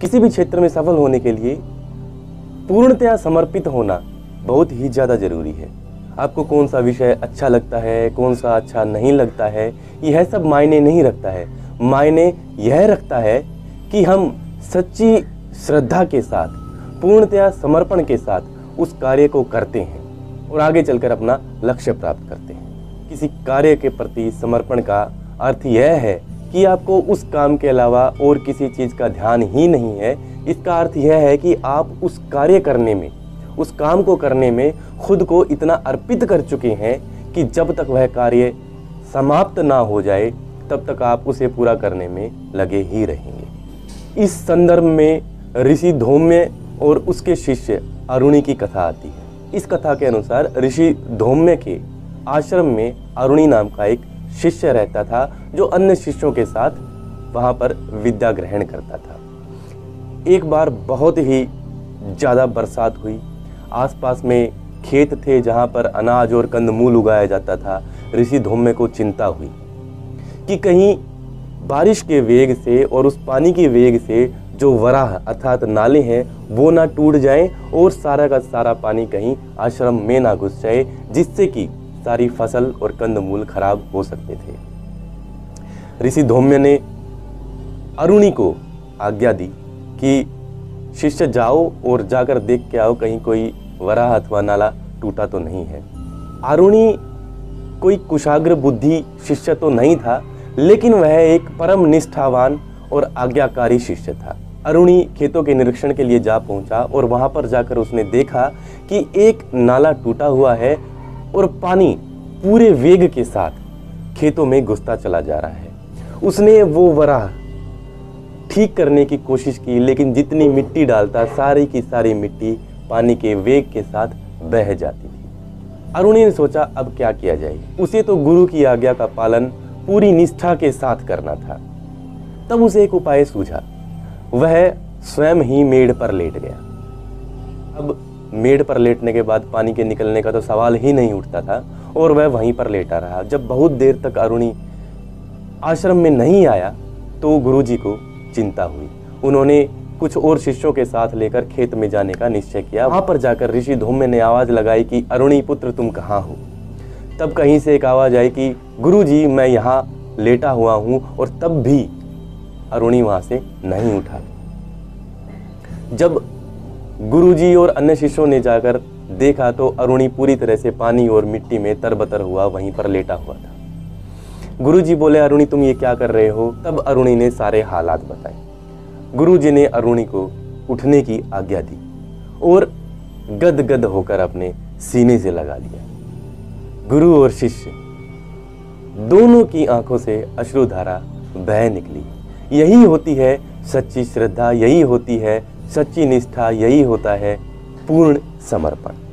किसी भी क्षेत्र में सफल होने के लिए पूर्णतया समर्पित होना बहुत ही ज़्यादा ज़रूरी है। आपको कौन सा विषय अच्छा लगता है, कौन सा अच्छा नहीं लगता है, यह सब मायने नहीं रखता है। मायने यह रखता है कि हम सच्ची श्रद्धा के साथ, पूर्णतया समर्पण के साथ उस कार्य को करते हैं और आगे चलकर अपना लक्ष्य प्राप्त करते हैं। किसी कार्य के प्रति समर्पण का अर्थ यह है कि आपको उस काम के अलावा और किसी चीज़ का ध्यान ही नहीं है, इसका अर्थ यह है कि आप उस कार्य करने में, उस काम को करने में खुद को इतना अर्पित कर चुके हैं कि जब तक वह कार्य समाप्त ना हो जाए, तब तक आप उसे पूरा करने में लगे ही रहेंगे। इस संदर्भ में ऋषि धौम्य और उसके शिष्य अरुणी की कथा आती है। इस कथा के अनुसार ऋषि धौम्य के आश्रम में अरुणी नाम का एक शिष्य रहता था, जो अन्य शिष्यों के साथ वहाँ पर विद्या ग्रहण करता था। एक बार बहुत ही ज़्यादा बरसात हुई। आसपास में खेत थे जहाँ पर अनाज और कंदमूल उगाया जाता था। ऋषि धौम्य को चिंता हुई कि कहीं बारिश के वेग से और उस पानी के वेग से जो वराह अर्थात नाले हैं, वो ना टूट जाएँ और सारा का सारा पानी कहीं आश्रम में ना घुस जाए, जिससे कि सारी फ़सल और कंदमूल खराब हो सकते थे। ऋषि धौम्य ने अरुणी को आज्ञा दी कि, शिष्य जाओ और जाकर देख के आओ, कहीं कोई वराह अथवा नाला टूटा तो नहीं है। अरुणी कोई कुशाग्र बुद्धि शिष्य तो नहीं था, लेकिन वह एक परम निष्ठावान और आज्ञाकारी शिष्य था। अरुणी खेतों के निरीक्षण के लिए जा पहुँचा और वहाँ पर जाकर उसने देखा कि एक नाला टूटा हुआ है और पानी पूरे वेग के साथ खेतों में घुसता चला जा रहा है। उसने वो वराह ठीक करने की कोशिश की, लेकिन जितनी मिट्टी डालता, सारी की सारी मिट्टी पानी के वेग के साथ बह जाती थी। अरुणी ने सोचा, अब क्या किया जाए? उसे तो गुरु की आज्ञा का पालन पूरी निष्ठा के साथ करना था। तब उसे एक उपाय सूझा। वह स्वयं ही मेड़ पर लेट गया। अब मेड़ पर लेटने के बाद पानी के निकलने का तो सवाल ही नहीं उठता था, और वह वहीं पर लेटा रहा। जब बहुत देर तक अरुणी आश्रम में नहीं आया तो गुरुजी को चिंता हुई। उन्होंने कुछ और शिष्यों के साथ लेकर खेत में जाने का निश्चय किया। वहाँ पर जाकर ऋषि धूम्य ने आवाज़ लगाई कि, अरुणी पुत्र, तुम कहाँ हो? तब कहीं से एक आवाज़ आई कि, गुरुजी, मैं यहाँ लेटा हुआ हूँ। और तब भी अरुणी वहाँ से नहीं उठा। जब गुरुजी और अन्य शिष्यों ने जाकर देखा तो अरुणी पूरी तरह से पानी और मिट्टी में तरबतर हुआ, वहीं पर लेटा हुआ था। गुरुजी बोले, अरुणी, तुम ये क्या कर रहे हो? तब अरुणी ने सारे हालात बताए। गुरुजी ने अरुणी को उठने की आज्ञा दी और गद गद होकर अपने सीने से लगा लिया। गुरु और शिष्य दोनों की आँखों से अश्रुधारा बह निकली। यही होती है सच्ची श्रद्धा, यही होती है सच्ची निष्ठा यही होता है पूर्ण समर्पण।